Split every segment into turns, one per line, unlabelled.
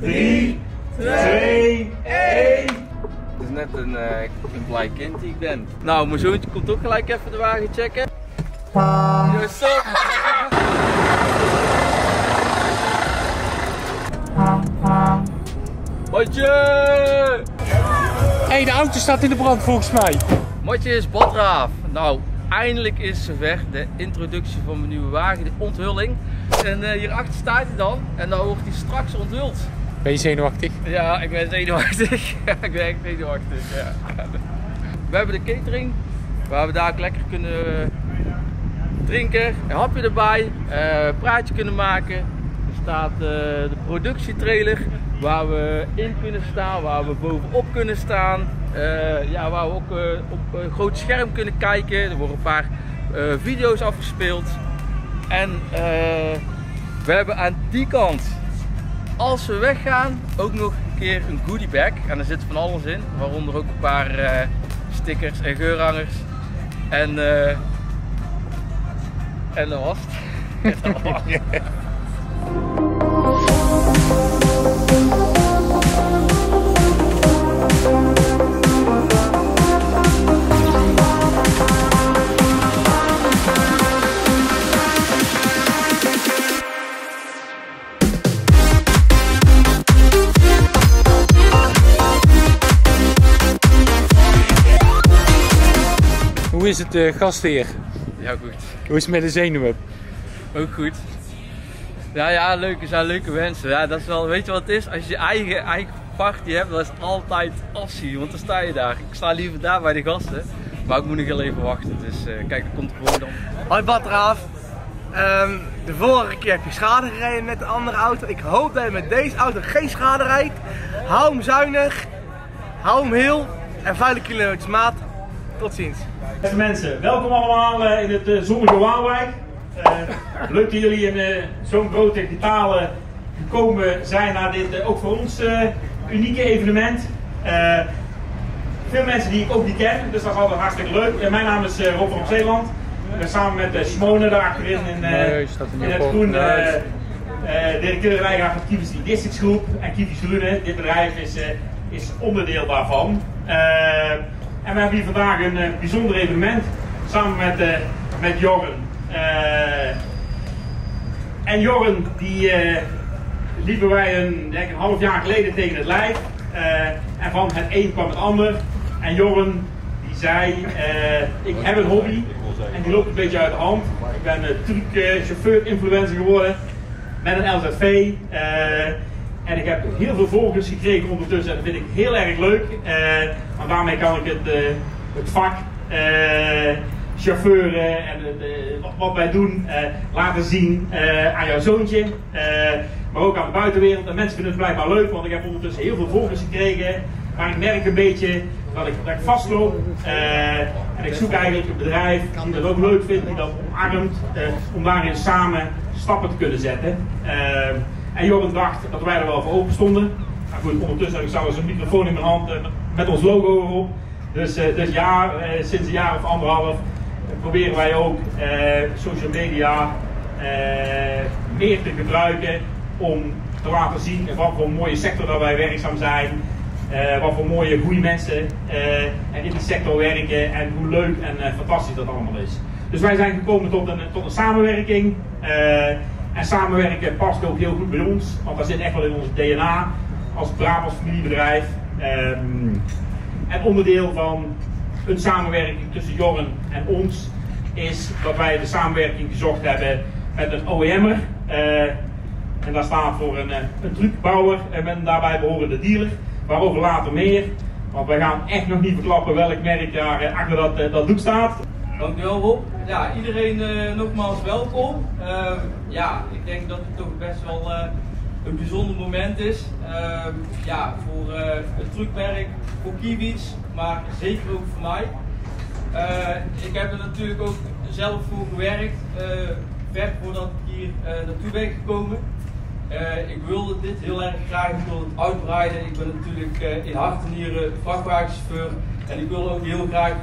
3, 2, 1.
Het is net een, uh, een blij kind die ik ben. Nou, mijn zoontje komt ook gelijk even de wagen checken. Yo, stop! Motje!
Hé, hey, de auto staat in de brand volgens mij.
Motje is badraaf. Nou, eindelijk is zover de introductie van mijn nieuwe wagen, de onthulling. En uh, hierachter staat hij dan en dan wordt hij straks onthuld.
Ben je zenuwachtig?
Ja, ik ben zenuwachtig. ik ben zenuwachtig, ja. We hebben de catering, waar we daar lekker kunnen drinken, een hapje erbij, uh, praatje kunnen maken. Er staat uh, de productietrailer, waar we in kunnen staan, waar we bovenop kunnen staan. Uh, ja, waar we ook op een groot scherm kunnen kijken. Er worden een paar video's afgespeeld. En we hebben aan die kant als we weggaan ook nog een keer een goodie bag. En er zit van alles in, waaronder ook een paar uh, stickers en geurhangers. En, uh, en dat was het.
Hoe is het uh, gastheer?
Ja, goed.
Hoe is het met de zenuwen?
Ook goed. Ja, ja, leuke zijn leuke mensen. Ja, dat is wel, weet je wat het is? Als je je eigen, eigen party hebt, dan is het altijd afzien. Want dan sta je daar. Ik sta liever daar bij de gasten. Maar ik moet nog heel even wachten. Dus uh, kijk, dat komt gewoon dan.
Hoi Batraaf. Um, de vorige keer heb je schade gereden met een andere auto. Ik hoop dat je met deze auto geen schade rijdt. Hou hem zuinig. Hou hem heel. En veilig kilometers maat. Tot ziens.
Beste mensen, welkom allemaal uh, in het uh, zonnige Waalwijk. Uh, leuk dat jullie in zo'n grote getale gekomen zijn naar dit ook voor ons unieke evenement. veel mensen die ik ook niet ken, dus dat is altijd hartstikke leuk. mijn naam is Rob van Zeeland. Ik ben samen met Simone daar achterin in, in het groen directeur en eigenaar van Kivis Logistics Groep en Kivis Groene. Dit bedrijf is, is onderdeel daarvan. En we hebben hier vandaag een uh, bijzonder evenement samen met, uh, met Jorgen. Uh, en Jorgen, die liepen wij een, denk een half jaar geleden tegen het lijf. en van het een kwam het ander. En Jorgen, die zei, ik heb een hobby. En die loopt een beetje uit de hand. Ik ben truck chauffeur influencer geworden. Met een LZV. En ik heb heel veel volgers gekregen ondertussen en dat vind ik heel erg leuk. Uh, want daarmee kan ik het, uh, het vak, uh, chauffeuren en wat, wat, wij doen laten zien aan jouw zoontje. maar ook aan de buitenwereld. En mensen vinden het blijkbaar leuk, want ik heb ondertussen heel veel volgers gekregen. Maar ik merk een beetje dat ik, vastloop. en ik zoek eigenlijk een bedrijf die dat ook leuk vindt, die dat omarmt. om daarin samen stappen te kunnen zetten. En Joran dacht dat wij er wel voor open stonden. Maar goed, ondertussen heb ik zelfs een microfoon in mijn hand eh, met ons logo erop. Dus, eh, dus ja, eh, sinds een jaar of anderhalf proberen wij ook social media meer te gebruiken om te laten zien wat voor een mooie sector dat wij werkzaam zijn. Wat voor mooie, goede mensen en in die sector werken en hoe leuk en fantastisch dat allemaal is. Dus wij zijn gekomen tot een, tot een samenwerking. En samenwerken past ook heel goed bij ons, want dat zit echt wel in ons DNA als Brabants familiebedrijf. Um, en onderdeel van een samenwerking tussen Jorren en ons is dat wij de samenwerking gezocht hebben met een OEM'er. Uh, en daar staat voor een, eh, een trucbouwer en met een daarbij behorende dealer. Waarover later meer. Want wij gaan echt nog niet verklappen welk merk daar eh, achter dat, dat doek staat.
Dankjewel Rob. Ja, iedereen nogmaals welkom. Uh, ja, ik denk dat het toch best wel een bijzonder moment is. Ehm, ja, voor het trucmerk, voor Kiwis, maar zeker ook voor mij. ik heb er natuurlijk ook zelf voor gewerkt, ver voordat ik hier naartoe ben gekomen. ik wilde dit heel erg graag uitbreiden. Ik ben natuurlijk in hart en nieren vrachtwagenchauffeur en ik wil ook heel graag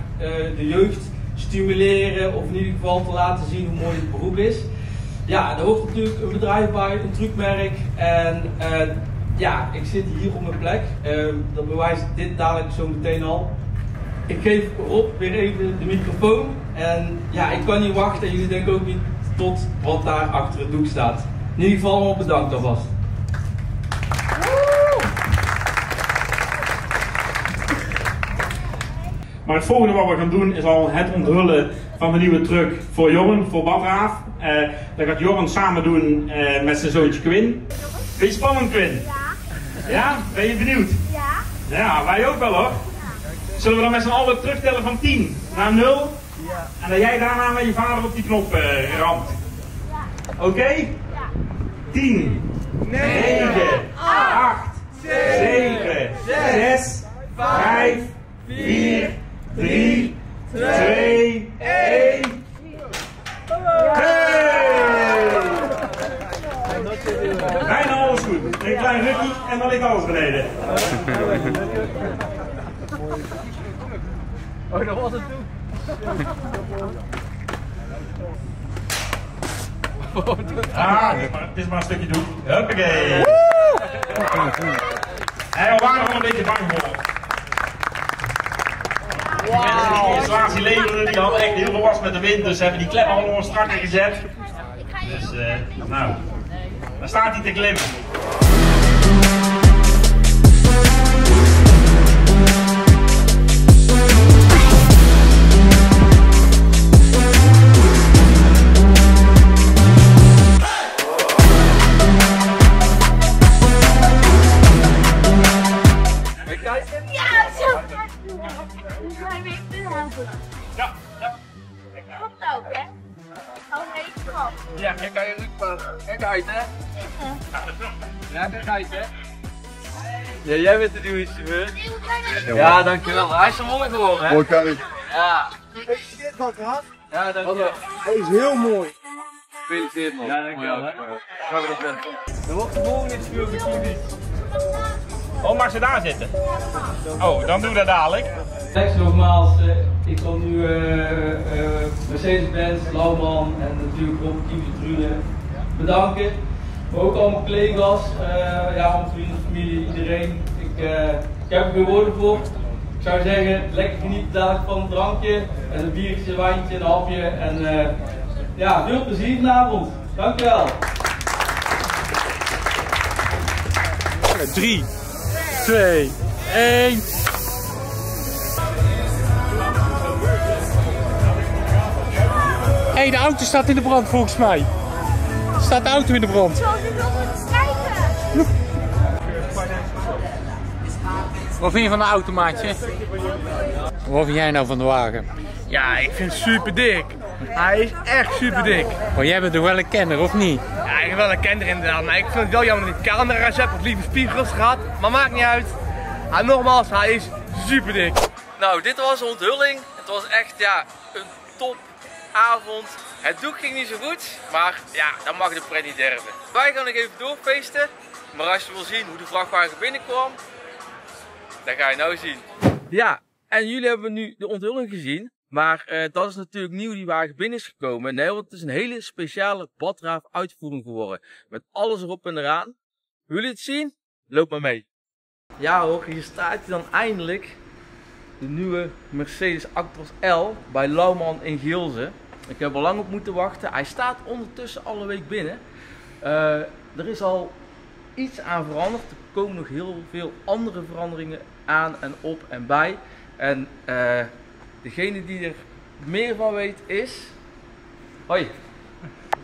de jeugd stimuleren of in ieder geval te laten zien hoe mooi het beroep is. Ja, er hoort natuurlijk een bedrijf bij, een trucmerk. En uh, ja, ik zit hier op mijn plek. Ehm, dat bewijst dit dadelijk zo meteen al. Ik geef Rob weer even de microfoon. En ja, ik kan niet wachten en jullie denken ook niet tot wat daar achter het doek staat. In ieder geval allemaal bedankt alvast.
Maar het volgende wat we gaan doen is al het onthullen van de nieuwe truck voor Jorren, voor Badraaf. Eh dat gaat Jorren samen doen eh, met zijn zoontje Quinn. Vind je spannend Quinn?
Ja.
Ja? Ben je benieuwd?
Ja.
Ja, wij ook wel hoor. Zullen we dan met z'n allen terugtellen van 10 naar 0? En dat jij daarna met je vader op die knop eh ramt. Oké? 10, 9, 8, 7, 6, 5, 4, 3, 2, 1. Hey! Bijna alles goed. Een klein rukje en dan ligt alles beneden.
Oh, dat was het toen.
Ah, dit is maar, dit is maar een stukje doen. Huppakee. We waren er al een beetje bang voor. Die mensen die installatie hadden echt heel veel last met de wind, dus hebben die klem allemaal strakker gezet. Dus, eh, nou, daar staat hij te klimmen.
Ja,
kijk kan je rug Kijk uit, hè? Ja, kijk uit, hè? Ja, jij bent de nieuwe chauffeur. Ja, dankjewel. Hij is zo mooi geworden, hè?
Mooi karretje.
Ja.
Gefeliciteerd van gehad.
Ja, dankjewel.
Hij is heel mooi.
Gefeliciteerd, man. Ja, dankjewel. Gaan we dat doen. Dan wordt de volgende chauffeur voor Kiwi.
Oh, mag ze daar zitten? Oh, dan doen we dat dadelijk.
Thanks nogmaals. Ik wil nu eh, eh, Mercedes-Benz, Lauwman en natuurlijk Rob Kiwi Drunen bedanken. Maar ook allemaal collega's, eh, ja, allemaal vrienden, familie, iedereen. Ik, ik heb er geen woorden voor. Ik zou zeggen, lekker genieten van het drankje en een biertje, een wijntje, een hapje. En ja, veel plezier vanavond. Dankjewel.
3, 2, 1. Hé, hey, de auto staat in de brand volgens mij. Staat de auto in de brand?
Zo, ik wil eens kijken.
Wat vind je van de automaatje? Wat vind jij nou van de wagen?
Ja, ik vind het super dik. Hij is echt super dik.
Maar jij bent toch wel een kenner, of niet?
Ja, ik ben wel een kenner inderdaad, maar ik vind het wel jammer dat ik camera's heb of liever spiegels gehad. Maar maakt niet uit. Ja, nogmaals, hij is super dik.
Nou, dit was de onthulling. Het was echt ja, een topavond. Het doek ging niet zo goed, maar ja, dan mag de pret niet derven. Wij gaan nog even doorfeesten. Maar als je wil zien hoe de vrachtwagen binnenkwam, dan ga je nou zien. Ja, en jullie hebben nu de onthulling gezien. Maar eh, dat is natuurlijk nieuw die wagen binnen is gekomen. Nee, want het is een hele speciale badraaf uitvoering geworden. Met alles erop en eraan. Wil je het zien? Loop maar mee. Ja hoor, hier staat hij dan eindelijk de nieuwe Mercedes Actros L bij Lauwman in Geelze. Ik heb er lang op moeten wachten. Hij staat ondertussen alle week binnen. Eh, er is al iets aan veranderd. Er komen nog heel veel andere veranderingen aan en op en bij. En eh, degene die er meer van weet is... Hoi.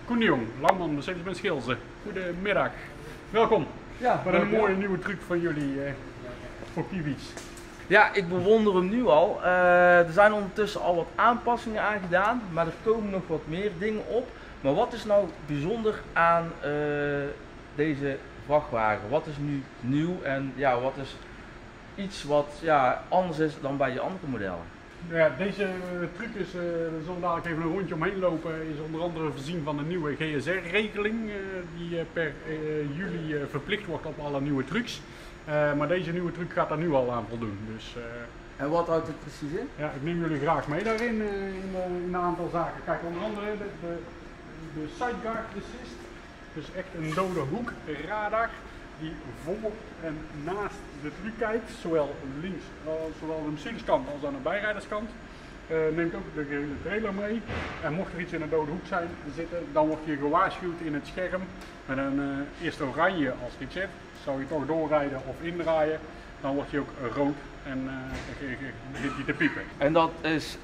Koen de Jong, Lauwman, Mercedes-Benz Schilze. Goedemiddag. Welkom
Ja,
bij een mooie nieuwe truc van jullie eh, voor Kiwis.
Ja, ik bewonder hem nu al. Eh, er zijn ondertussen al wat aanpassingen aan gedaan, maar er komen nog wat meer dingen op. Maar wat is nou bijzonder aan eh, deze vrachtwagen? Wat is nu nieuw en ja, wat is iets wat ja, anders is dan bij je andere modellen?
Ja, deze eh, truc is, eh we zullen dadelijk even een rondje omheen lopen, is onder andere voorzien van een nieuwe GSR-regeling die per juli verplicht wordt op alle nieuwe trucks. Eh, maar deze nieuwe truc gaat daar nu al aan voldoen. Dus eh,
En wat houdt het precies in?
ja, ik neem jullie graag mee daarin eh, in, in een aantal zaken. Kijk, onder andere de, de, de sideguard assist. Dus echt een dode hoek radar. die voor en naast de truc kijkt, zowel links, zowel aan de Mercedes-kant als aan de bijrijderskant. Neemt ook de hele trailer mee. En mocht er iets in een dode hoek zijn zitten, dan word je gewaarschuwd in het scherm met een eerst oranje als zit. Zou je toch doorrijden of indraaien, dan wordt je ook rood en begint hij te piepen.
En dat is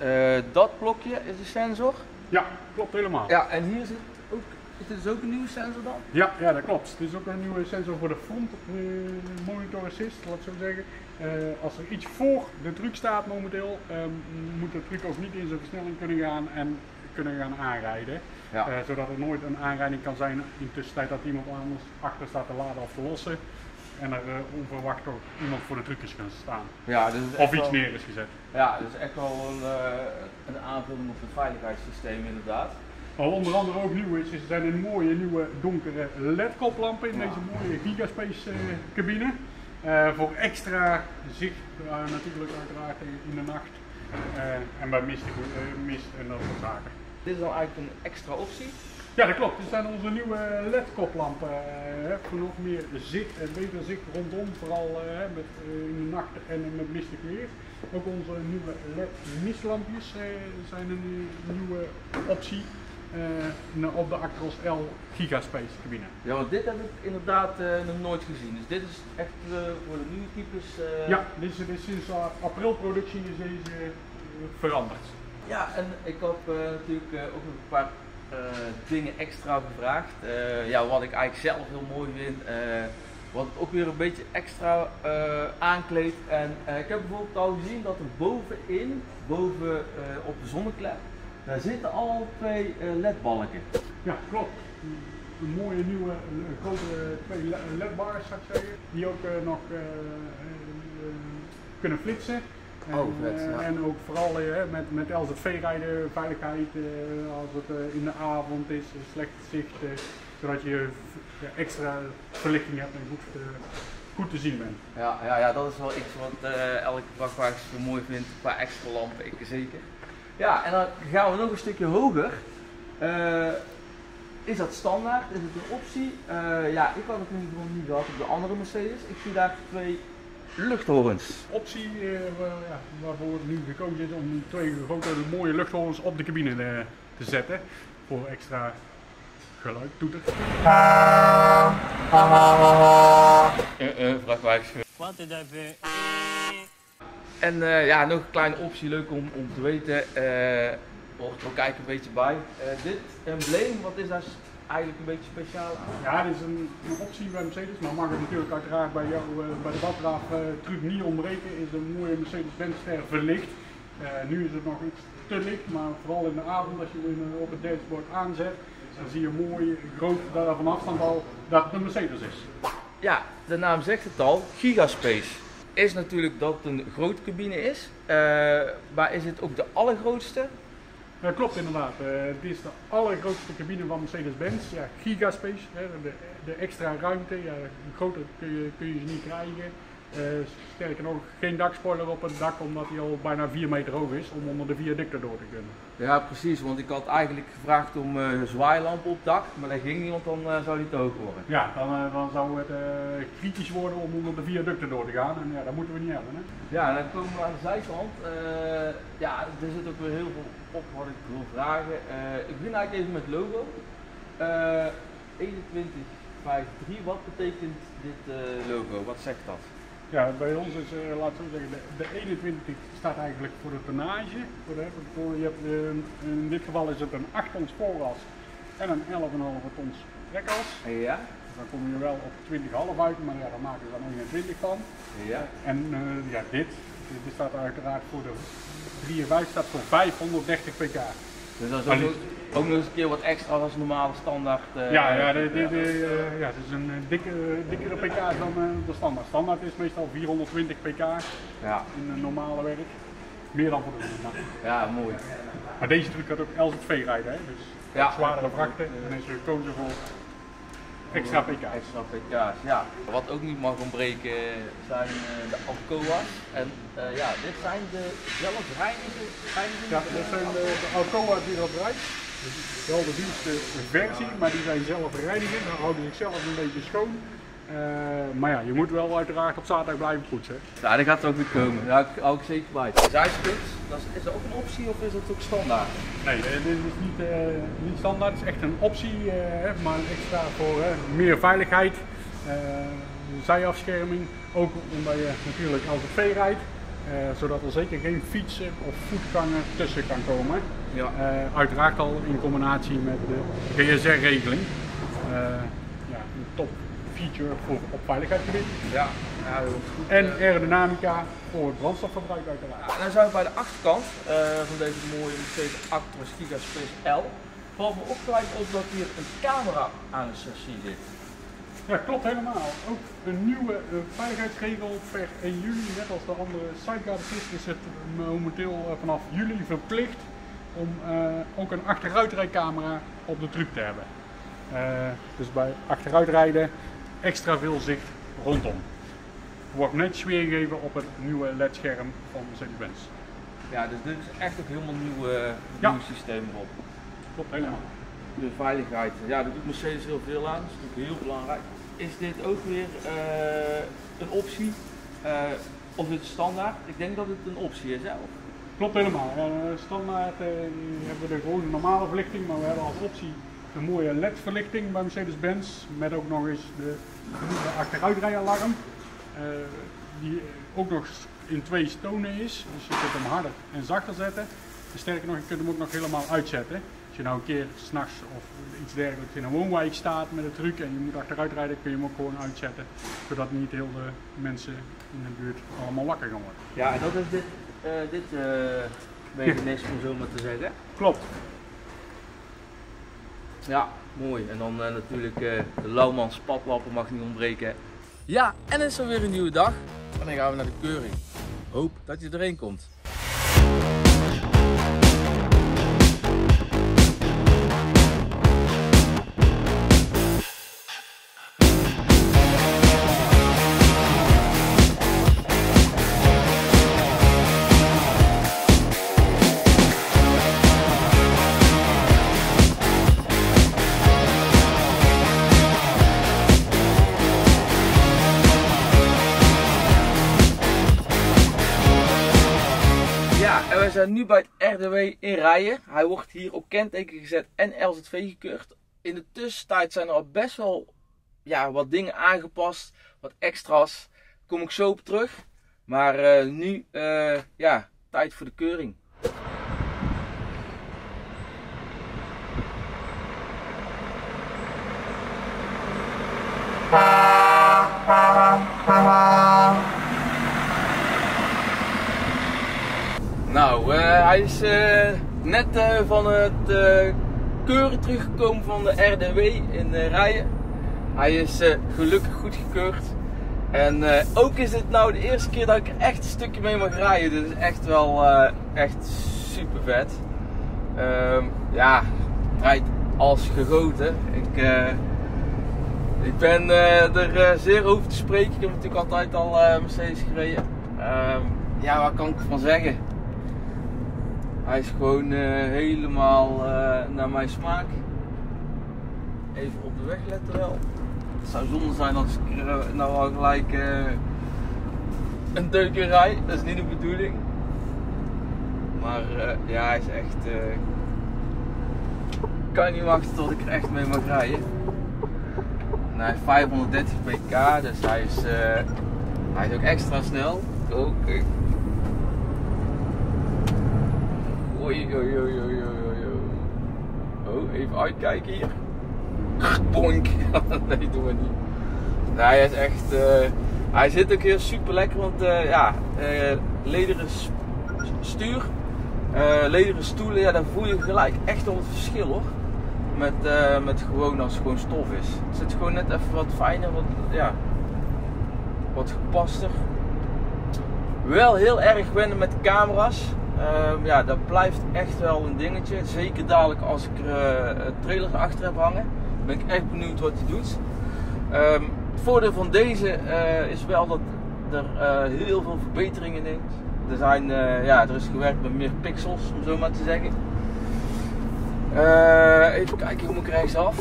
dat blokje, is de sensor?
Ja, klopt helemaal.
Ja, en hier zit ook is dit dus ook een nieuwe sensor dan?
Ja, ja dat klopt. Dit is ook een nieuwe sensor voor de front uh, monitor assist, laat ik zo zeggen. Uh, als er iets voor de truck staat momenteel, moet de truck ook niet in zijn versnelling kunnen gaan en kunnen gaan aanrijden. Ja. Uh, zodat er nooit een aanrijding kan zijn in tussentijd dat iemand anders achter staat te laden of te lossen. En er onverwacht ook iemand voor de truck is gaan staan.
Ja, dus
of iets wel, neer is gezet.
Ja, dat is echt wel een, een aanvulling op het veiligheidssysteem inderdaad.
Wat onder andere ook nieuw is, is zijn een mooie nieuwe donkere LED-koplampen in deze mooie Gigaspace uh, cabine. Uh, voor extra zicht, uh, natuurlijk uiteraard in de nacht. en bij mist, mist en dat soort zaken.
Dit is dan eigenlijk een extra optie?
Ja, dat klopt. Dit zijn onze nieuwe LED-koplampen. voor nog meer zicht en beter zicht rondom, vooral met, in de nacht en met mistig weer. Ook onze nieuwe LED-mistlampjes zijn een nieuwe optie. Uh, op de Actros L Gigaspace cabine.
Ja, want dit heb ik inderdaad uh, nog nooit gezien. Dus dit is echt uh, voor de nieuwe types.
Ja, dit is, dit is sinds april productie is deze veranderd.
Ja, en ik heb natuurlijk ook nog een paar dingen extra gevraagd. ja, wat ik eigenlijk zelf heel mooi vind. wat ook weer een beetje extra aankleedt. En ik heb bijvoorbeeld al gezien dat er bovenin, boven op de zonneklep, daar zitten al twee ledbalken.
Ja, klopt. Een mooie nieuwe, grote twee ledbars zou ik zeggen, die ook nog kunnen flitsen. En,
oh, vet, ja.
en ook vooral met, met LZV-rijden, veiligheid, als het in de avond is, slecht zicht, zodat je extra verlichting hebt en goed, goed te zien bent.
Ja, ja, ja, dat is wel iets wat elke vrachtwagen zo mooi vindt, qua extra lampen, ik zeker. Ja, en dan gaan we nog een stukje hoger. Uh, is dat standaard? Is het een optie? Uh, ja, ik had het in ieder geval niet gehad op de andere Mercedes. Ik zie daar twee luchthorens.
Optie uh, ja, waarvoor nu gekozen is om twee grote mooie luchthorens op de cabine te zetten. Voor extra geluid, toeter.
Uh, vrachtwagens. Wat is dat en uh, ja, nog een kleine optie, leuk om, om te weten. Uh, hoort er ook kijken een beetje bij. Uh, dit embleem, wat is daar eigenlijk een beetje speciaal aan?
Ja, dit is een, een optie bij Mercedes, maar mag het natuurlijk uiteraard bij jou bij de baddraaf truc niet ontbreken. Is een mooie Mercedes-Benz ster verlicht. nu is het nog iets te licht, maar vooral in de avond als je hem op het dashboard aanzet, dan zie je mooi groot daar van afstand al dat het een Mercedes is.
Ja, de naam zegt het al, Gigaspace is natuurlijk dat het een grote cabine is. Uh, maar is het ook de allergrootste?
Dat klopt inderdaad. Uh, het is de allergrootste cabine van Mercedes-Benz. Ja, gigaspace, de, de, extra ruimte. Ja, groter kun je, kun je ze niet krijgen. Uh, sterker nog, geen dakspoiler op het dak omdat hij al bijna 4 meter hoog is om onder de viaducten door te kunnen.
Ja, precies, want ik had eigenlijk gevraagd om uh, zwaailampen op het dak, maar dat ging niet, want dan uh, zou hij te hoog worden.
Ja, dan, dan zou het kritisch worden om onder de viaducten door te gaan en ja, dat moeten we niet hebben. Hè?
Ja, en dan komen we aan de zijkant. ja, er zit ook weer heel veel op wat ik wil vragen. ik begin eigenlijk even met het logo. 2153, wat betekent dit logo? Wat zegt dat?
Ja, bij ons is, uh, laten we zeggen, de, de 21 staat eigenlijk voor de tonnage. Voor de, voor, je hebt, uh, in dit geval is het een 8 tons vooras en een 11,5 tons trekas.
Ja.
Dan kom je wel op 20,5 uit, maar ja, daar maken ze dan 21 van.
Ja.
En uh, ja, dit, dit staat uiteraard voor de 53 staat voor 530 pk.
Dus dat is ook, ook, nog eens een keer wat extra als normale standaard.
Uh, ja, ja, de, de, de, uh, ja, het is een dikke, dikkere pk dan uh, de standaard. Standaard is meestal 420 pk
ja.
in een normale werk. Meer dan voor de standaard.
Ja, mooi.
Maar deze truc had ook LZV rijden, hè? dus ja. zwaardere vrachten. En is gekozen voor Extra pk's.
Extra pk's, ja. Wat ook niet mag ontbreken zijn de Alcoa's. En uh, ja, dit zijn de zelfreinigende.
Ja, dit zijn de, de Alcoa's die dat rijdt. Wel de duurste versie, maar die zijn zelfreinigend. Dan houden zichzelf een beetje schoon. Eh, maar ja, je moet wel uiteraard op zaterdag blijven poetsen.
Ja, dat gaat er ook weer komen. Daar hou ik zeker bij. Zijsputs, dat is, is dat ook een optie of is dat ook standaard?
Nee, eh, dit is niet, eh, niet standaard. Het is echt een optie, maar extra voor meer veiligheid. zijafscherming. Ook omdat je natuurlijk altijd vee rijdt. zodat er zeker geen fietser of voetganger tussen kan komen.
Ja.
Eh, uiteraard al in combinatie met de GSR-regeling. Eh, ja, een top feature voor, op veiligheidsgebied.
Ja, ja is goed.
En
Eh,
aerodynamica voor het brandstofverbruik uiteraard.
Ja, dan zijn we bij de achterkant van deze mooie Mercedes Actros Giga Space L. Valt me ook gelijk op dat hier een camera aan het chassis zit.
Ja, klopt helemaal. Ook een nieuwe veiligheidsregel per 1 juli, net als de andere sideguard assist, is het momenteel vanaf juli verplicht om eh, ook een achteruitrijcamera op de truck te hebben. Eh, dus bij achteruitrijden extra veel zicht rondom. Wordt netjes weergegeven op het nieuwe LED-scherm van Mercedes-Benz.
Ja, dus dit is echt ook helemaal nieuw, eh,
Ja.
nieuw systeem erop.
Klopt helemaal.
De veiligheid, ja, daar doet Mercedes heel veel aan. Dat is natuurlijk heel belangrijk. Is dit ook weer een optie? Of is het standaard? Ik denk dat het een optie is, hè? Of-
Klopt helemaal. Standaard eh, hebben we de gewone normale verlichting, maar we hebben als optie een mooie LED-verlichting bij Mercedes-Benz. Met ook nog eens de genoemde achteruitrijalarm. eh, die ook nog in twee tonen is. Dus je kunt hem harder en zachter zetten. En sterker nog, je kunt hem ook nog helemaal uitzetten. Als je nou een keer s'nachts of iets dergelijks in een woonwijk staat met een truc en je moet achteruit rijden, kun je hem ook gewoon uitzetten. Zodat niet heel de mensen in de buurt allemaal wakker gaan worden.
Ja, en dat is dit, dit eh, mechanisme, om zo maar te zeggen.
Klopt.
Ja, mooi. En dan eh, natuurlijk eh, de Lauwman spatlappen mag niet ontbreken. Ja, en het is alweer een nieuwe dag. En dan gaan we naar de keuring. Hoop dat je erin komt. Nu bij het RDW in Rijen. Hij wordt hier op kenteken gezet en LZV gekeurd. In de tussentijd zijn er al best wel ja, wat dingen aangepast, wat extra's. Kom ik zo op terug. Maar eh, nu, eh, ja, tijd voor de keuring. Nou, eh, hij is eh, net eh, van het keuren teruggekomen van de RDW in Rijen. Hij is gelukkig goed gekeurd. En ook is dit nou de eerste keer dat ik echt een stukje mee mag rijden. Dus echt wel echt super vet. Ehm, ja, rijdt als gegoten. Ik, ik ben er zeer over te spreken. Ik heb natuurlijk altijd al Mercedes gereden. Ehm, ja, wat kan ik ervan zeggen? Hij is gewoon eh, helemaal eh, naar mijn smaak. Even op de weg letten wel. Het zou zonde zijn als ik eh, nou al gelijk een deuk in rij. Dat is niet de bedoeling. Maar ja, hij is echt... ik kan niet wachten tot ik er echt mee mag rijden. En hij heeft 530 pk, dus hij is, hij is ook extra snel. Oh, kijk. Oh, even uitkijken hier. Bonk. nee, doen we niet. Nee, hij is echt. eh, hij zit ook heel super lekker, want eh, ja, eh, lederen stuur, lederen stoelen, ja, daar voel je gelijk echt wel het verschil hoor. Met, met gewoon als het gewoon stof is. Het zit gewoon net even wat fijner, wat, ja, wat gepaster. Wel heel erg wennen met camera's. Ehm, ja, dat blijft echt wel een dingetje. Zeker dadelijk als ik er eh, een trailer achter heb hangen. Ben ik echt benieuwd wat hij doet. Ehm, het voordeel van deze eh, is wel dat er eh, heel veel verbeteringen in. Er, zijn, eh, ja, er is gewerkt met meer pixels, om zo maar te zeggen. Eh, even kijken, hoe ik rechtsaf?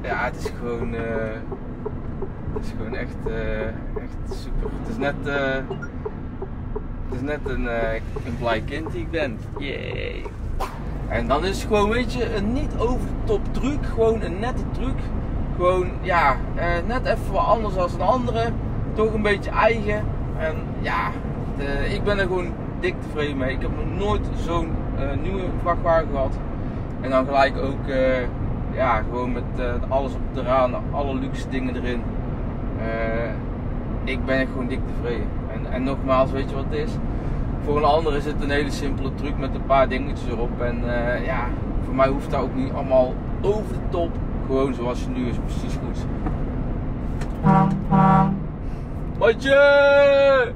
Ja, het is gewoon... eh, Het is gewoon echt, eh, echt super. Het is net, eh, het is net een, een blij kind die ik ben. Yay. En dan is het gewoon, weet je, een niet over de top truc. Gewoon een nette truc. Gewoon, ja, eh, net even wat anders dan een andere. Toch een beetje eigen. En ja, ik ben er gewoon dik tevreden mee. Ik heb nog nooit zo'n eh, nieuwe vrachtwagen gehad. En dan gelijk ook, eh, ja, gewoon met alles op de raam, alle luxe dingen erin. Ik ben echt gewoon dik tevreden. En, en nogmaals, weet je wat het is? Voor een ander is het een hele simpele truc met een paar dingetjes erop. En eh, ja, voor mij hoeft dat ook niet allemaal over de top. Gewoon zoals je nu is, precies goed. Matje!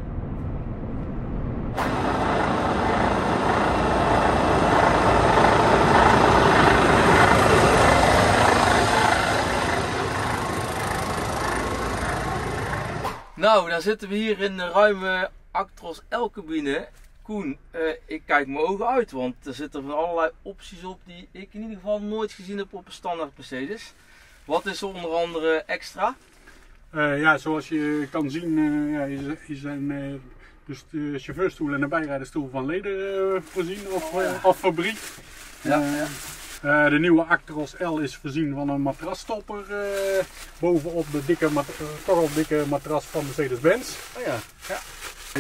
Nou, dan zitten we hier in de ruime Actros L-cabine. Koen, eh, ik kijk mijn ogen uit, want er zitten van allerlei opties op die ik in ieder geval nooit gezien heb op een standaard Mercedes. Wat is er onder andere extra?
Eh, ja, zoals je kan zien eh, ja, is, is een, dus de chauffeurstoel en de bijrijderstoel van leder voorzien of, eh, of fabriek.
Ja, ja.
Eh, de nieuwe Actros L is voorzien van een matrasstopper eh, bovenop de dikke, mat- eh, toch al dikke matras van Mercedes-Benz.
Oh ja.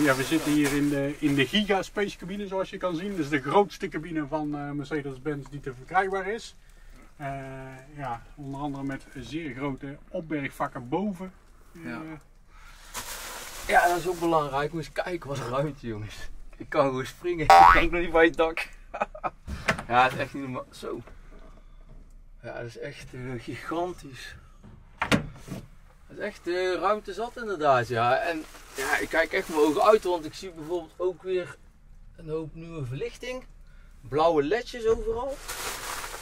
Ja, we zitten hier in de, in de Giga Space cabine zoals je kan zien. Dus de grootste cabine van Mercedes-Benz die te verkrijgbaar is. Ja, onder andere met zeer grote opbergvakken boven.
Ja. Ja, dat is ook belangrijk. Moet eens kijken wat ruimte, jongens. Ik kan gewoon springen. Ik kan ook nog niet bij het dak. ja, het is echt niet normaal. Zo. Ja, dat is echt eh, gigantisch. Het is echt eh, ruimte zat inderdaad, ja. En ja, ik kijk echt mijn ogen uit, want ik zie bijvoorbeeld ook weer een hoop nieuwe verlichting. Blauwe ledjes overal.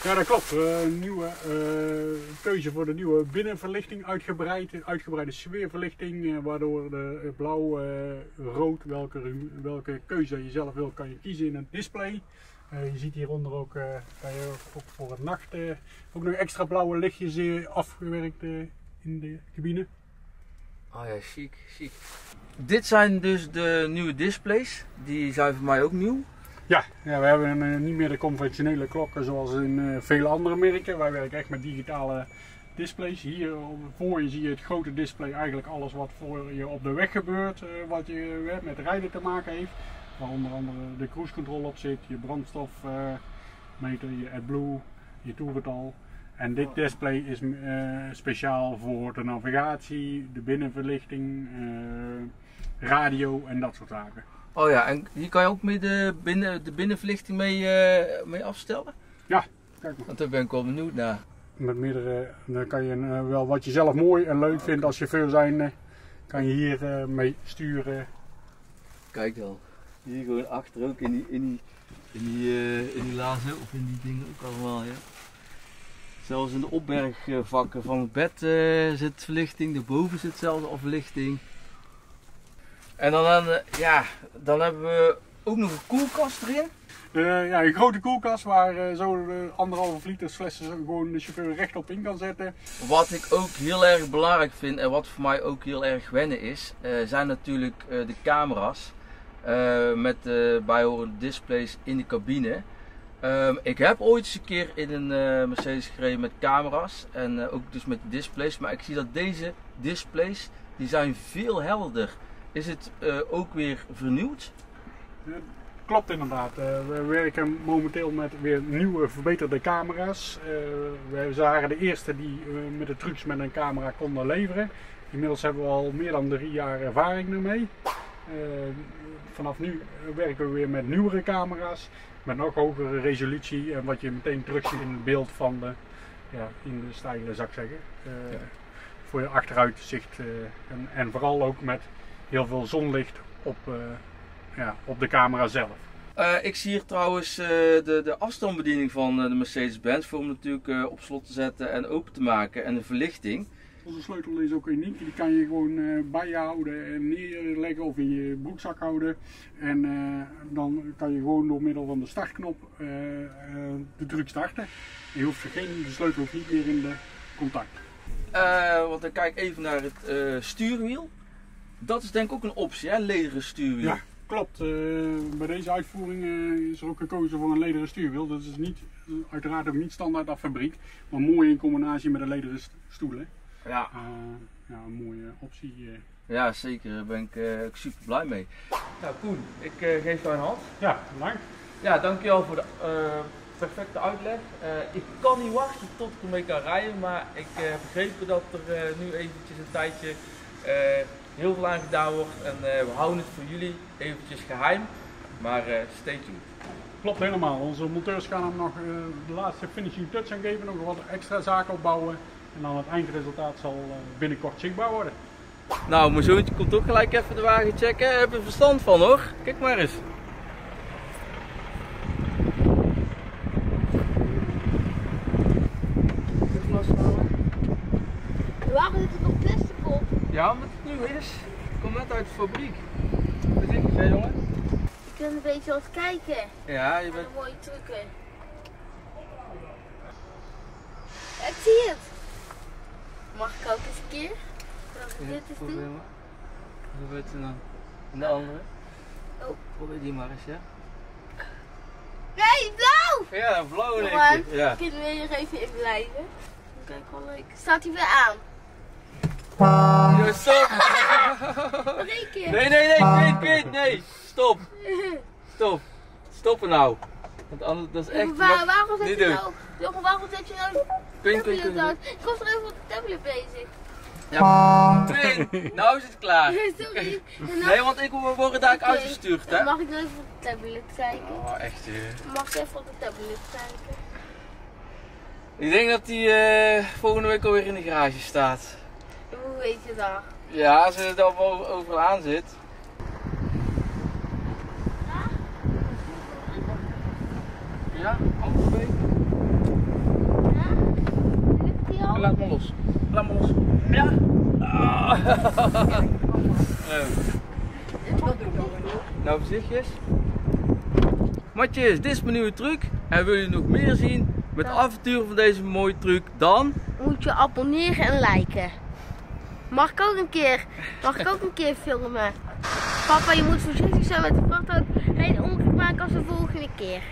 Ja, dat klopt. Eh, Een nieuwe eh, keuze voor de nieuwe binnenverlichting uitgebreid. Uitgebreide sfeerverlichting, eh, waardoor de blauw, eh, rood, welke, welke keuze je zelf wil, kan je kiezen in een display. Eh, je ziet hieronder ook, eh, kan je ook voor het nacht eh, ook nog extra blauwe lichtjes eh, afgewerkt eh, in de cabine.
Oh ja, chic, chic. Dit zijn dus de nieuwe displays. Die zijn voor mij ook nieuw.
Ja, ja we hebben eh, niet meer de conventionele klokken zoals in eh, vele andere merken. Wij werken echt met digitale displays. Hier voor je zie je het grote display, eigenlijk alles wat voor je op de weg gebeurt, eh, wat je eh, met rijden te maken heeft. Waar onder andere de cruise control op zit, je brandstofmeter, je AdBlue, je toerental. En dit display is eh, speciaal voor de navigatie, de binnenverlichting, eh, radio en dat soort zaken.
Oh ja, en hier kan je ook mee de, binnen, de binnenverlichting mee, eh, mee afstellen?
Ja, kijk maar.
Want daar ben ik wel benieuwd naar.
Met meerdere, dan kan je eh, wel wat je zelf mooi en leuk vindt als chauffeur zijn, eh, kan je hier eh, mee sturen.
Kijk dan. Hier gewoon achter ook in die, in die, in die, eh, in die lazen of in die dingen ook allemaal, ja. Zelfs in de opbergvakken van het bed eh, zit verlichting, daarboven zit zelfs al verlichting. En dan, eh, ja, dan hebben we ook nog een koelkast erin.
Ja, een grote koelkast waar eh, zo de anderhalve liter flessen gewoon de chauffeur rechtop in kan zetten.
Wat ik ook heel erg belangrijk vind en wat voor mij ook heel erg wennen is, zijn natuurlijk de camera's eh, met de bijhorende displays in de cabine. Ehm, ik heb ooit eens een keer in een eh, Mercedes gereden met camera's en eh, ook dus met displays, maar ik zie dat deze displays die zijn veel helderder. Is het ook weer vernieuwd?
Klopt inderdaad. We werken momenteel met weer nieuwe verbeterde camera's. We waren de eerste die met de trucks met een camera konden leveren. Inmiddels hebben we al meer dan drie jaar ervaring ermee. Eh, vanaf nu werken we weer met nieuwere camera's. Met nog hogere resolutie en wat je meteen terugziet in het beeld van de, ja, in de stijlen zou ik zeggen. Eh,
Ja.
Voor je achteruitzicht eh, en, en vooral ook met heel veel zonlicht op, eh, ja, op de camera zelf.
Eh, ik zie hier trouwens eh, de, de afstandsbediening van eh, de Mercedes-Benz voor hem natuurlijk eh, op slot te zetten en open te maken en de verlichting.
Onze sleutel is ook uniek. Die kan je gewoon eh, bij je houden en neerleggen of in je broekzak houden. En eh, dan kan je gewoon door middel van de startknop eh, de truck starten. Je hoeft geen, de sleutel hoeft niet meer in de contact.
Want dan kijk ik even naar het stuurwiel. Dat is denk ik ook een optie, hè? Lederen stuurwiel.
Ja, klopt. Bij deze uitvoering is er ook gekozen voor een lederen stuurwiel. Dat is niet, uiteraard ook niet standaard af fabriek, maar mooi in combinatie met een lederen st- stoel. Hè.
Ja.
Eh, ja, een mooie optie.
Ja, zeker. Daar ben ik eh, ook super blij mee. Nou, Koen, ik eh, geef jou een hand.
Ja, dank.
Ja, dankjewel voor de eh, perfecte uitleg. Eh, ik kan niet wachten tot ik ermee kan rijden, maar ik eh, heb begrepen dat er eh, nu eventjes een tijdje eh, heel veel aan gedaan wordt. En eh, we houden het voor jullie eventjes geheim, maar eh stay tuned.
Klopt helemaal. Onze monteurs gaan hem nog eh, de laatste finishing touch aan geven, nog wat extra zaken opbouwen. En dan het eindresultaat zal eh, binnenkort zichtbaar worden.
Nou, mijn zoontje komt ook gelijk even de wagen checken. Heb je er verstand van hoor? Kijk maar eens.
Waarom zit er nog plastic op?
Ja, omdat het nieuw is. Komt net uit de fabriek. Wat denk je, jongen?
Je kunt een beetje wat kijken.
Ja, je
En
bent...
een mooie trucken. Ik zie het. Mag ik ook eens een keer? Dat ik dit eens
probeer
doen?
je dan? En de andere?
Oh.
Probeer die maar eens, ja?
Nee, blauw!
Ja, blauw in één keer. Ja.
kunnen we hier even in blijven? Kijk wel leuk. Staat hij weer aan?
Ja, stop!
Nog één keer.
Nee, nee, nee, Kate, Kate, nee! Stop! Stop! Stoppen nou! Want anders, dat is echt...
Waar, waarom zet je nou? Jongen, waarom zet je nou
kun je.
uit? Ik was er even op de tablet bezig.
Ja, Twin! Nou is het klaar!
Sorry. Dan-
Nee, want ik word daar
Oké,
uitgestuurd, hè?
Mag ik even op de tablet kijken?
Oh, echt, eh.
Mag ik even op de tablet kijken?
Ik denk dat die eh, volgende week alweer in de garage staat.
Hoe weet je dat?
Ja, als het wel overal aan zit. Ja, anderhalve week.
Ja?
Laat maar los. Laat maar los. Ja. Ah. Eh, nou, voorzichtig. Matjes, dit is mijn nieuwe truc. En wil je nog meer zien met avonturen van deze mooie truc, dan...
Moet je abonneren en liken. Mag ik ook een keer, mag ik ook een keer filmen? Papa, je moet voorzichtig zijn met de vrachtauto. Geen ongeluk maken als de volgende keer.